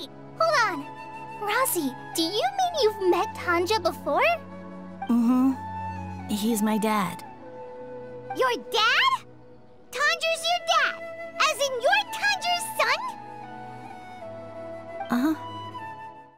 Wait, hold on. Rossi, do you mean you've met Tanja before? Mm-hmm. He's my dad. Your dad?